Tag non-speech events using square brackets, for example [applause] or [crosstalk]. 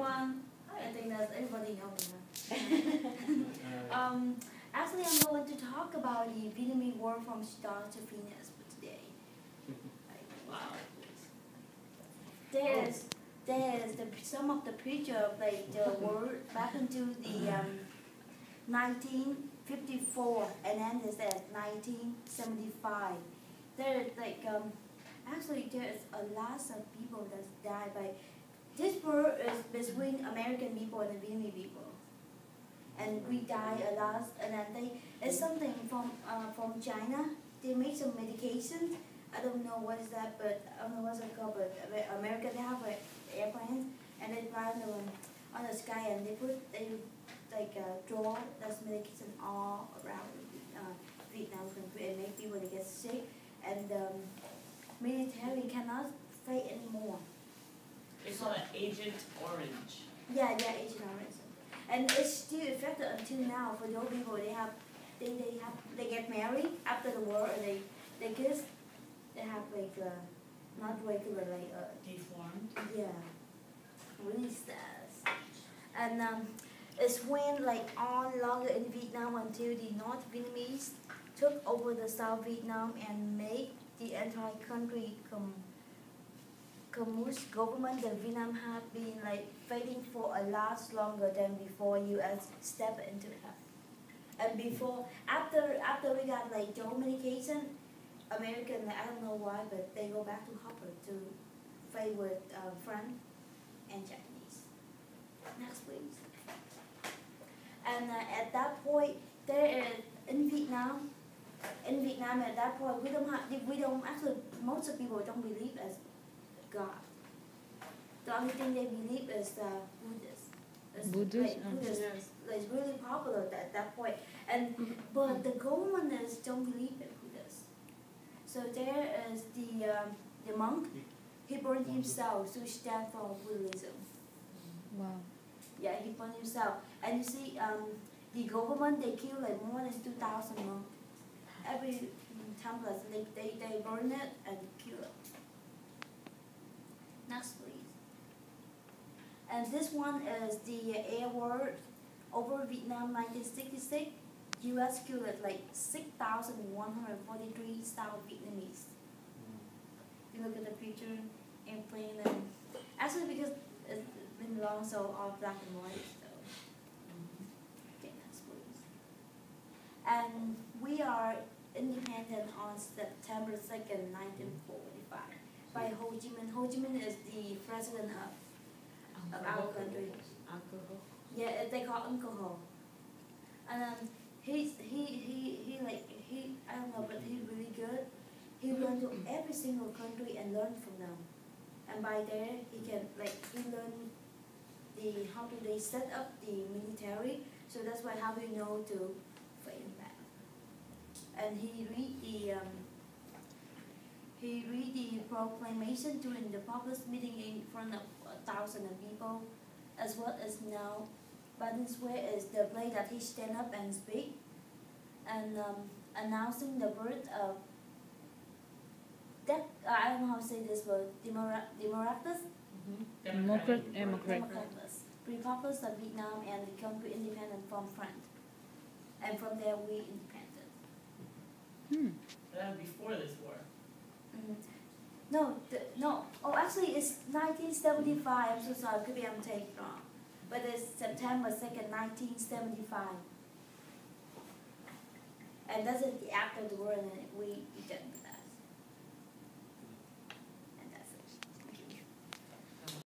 everyone. I think that everybody that. [laughs] um, actually, I'm going to talk about the Vietnamese war from start to finish for today. Wow. There's there's the, some of the picture of like the [laughs] word back into the um, 1954 and then it says 1975. There's like um, actually there's a lot of people that died by this word is American people and the Vietnamese people. And we die a lot and then they it's something from uh, from China. They make some medication I don't know what is that, but I don't know what's it called, but America they have an airplane and they fly on the, on the sky and they put they like uh, draw that's medication all around uh, Vietnam country and make people get sick and um, military cannot fight anymore. It's called Agent Orange. Yeah, yeah, Agent Orange, and it's still effective until now for those people. They have they they have they get married after the war and they they kiss they have like uh, not regular like uh, deformed. Yeah, really sad. And um, it's when like all longer in Vietnam until the North Vietnamese took over the South Vietnam and made the entire country com communist government that Vietnam had been like fighting for a lot longer than before U.S. stepped into it. And before, after after we got like Joe American, I don't know why, but they go back to Hopper to fight with uh, French and Japanese. Next, please. And uh, at that point, there is in Vietnam. In Vietnam, at that point, we don't have, we don't actually most of people don't believe as God. The only thing they believe is uh, Buddhist. Buddhist, like, Buddhist is really popular at that point. point, and but the government is don't believe in it. So there is the um, the monk. He burned himself to stand for Buddhism. Wow. Yeah, he burned himself. And you see, um, the government they kill like more than two thousand monks. Every temple they, they they burn it and kill it. Next, please. And this one is the air war over Vietnam 1966. U.S. killed like 6,143 South Vietnamese. You look at the picture, airplane, and actually because it's been long, so all black and white. So, mm-hmm. okay, next please. And we are independent on September 2nd, 1945 by Ho Chi Minh. Ho Chi Minh is the president of, of our country. Alcohol. Yeah, they call alcohol. And um, he's he he he like he I don't know, but he's really good. He went to every single country and learned from them, and by there he can like he learned the how do they set up the military. So that's why how we know to fight back. And he read the um, he read the proclamation during the public meeting in front of a thousand people, as well as now Ba Dinh Square is the place that he stand up and speak and um, announcing the birth of that uh, I don't know how to say this word Democrat Democratus Mm-hmm. Democrat, Democrat. Democratus Republic of Vietnam and the country independent from France and from there we independent. Hmm. That was before this war. No, the, no. Oh, actually, it's 1975. I'm so sorry. Could be I'm taking wrong. But it's September 2nd, 1975. And that's after the war, and we that.